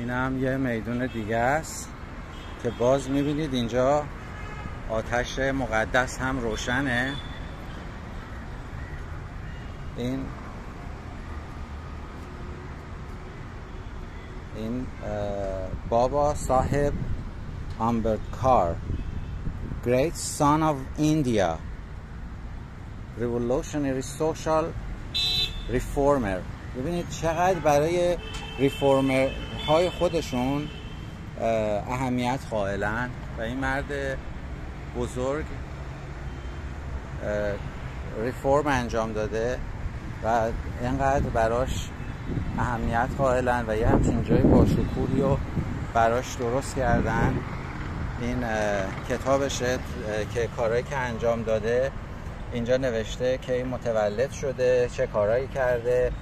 این هم یه میدون دیگه است که باز می‌بینید اینجا آتش مقدس هم روشنه. این این بابا صاحب آمبرکار Great Son of India Revolutionary Social Reformer. ببینید چقدر برای ریفورمر های خودشون اهمیت قائلن. و این مرد بزرگ ریفورم انجام داده و اینقدر براش اهمیت قائلن و یه همچین جای باشکوری رو براش درست کردن. این کتابشه که کارهایی که انجام داده اینجا نوشته که این متولد شده چه کارهایی کرده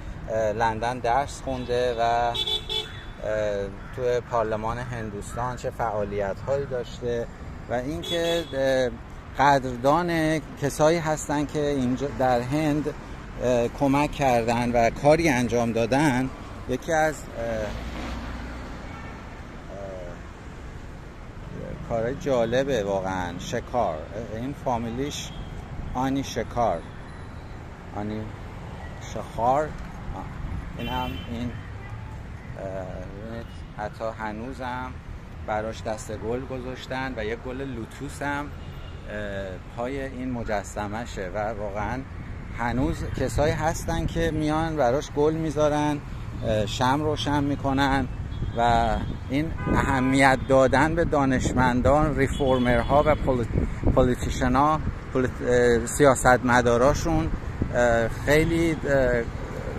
لندن درس خونده و تو پارلمان هندوستان چه فعالیت هایی داشته و اینکه قدردان کسایی هستن که اینجا در هند کمک کردن و کاری انجام دادن. یکی از کارهای جالبه واقعا شکار. این فامیلیش آنی شکار. آنی شخار. این هم این حتی هنوزم براش دست گل گذاشتن و یه گل لوتوس هم پای این مجسمشه و واقعا هنوز کسایی هستن که میان براش گل می‌ذارن شم روشن می‌کنن و این اهمیت دادن به دانشمندان ریفورمرها و پولیتیشن ها سیاست خیلی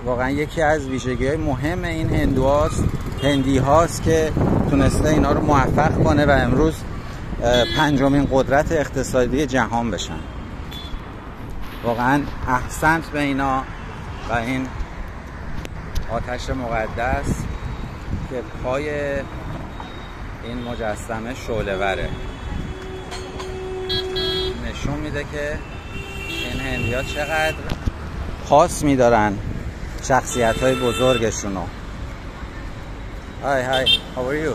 واقعا یکی از ویژگی های مهم این هندوهاست هندی هاست که تونسته اینا رو موفق کنه و امروز پنجمین قدرت اقتصادی جهان بشن. واقعا احسنت به اینا و این آتش مقدس که پای این مجسمه شعله وره نشون میده که این هندی چقدر خاص میدارن. شخصیت های بزرگشون رو های های how are you?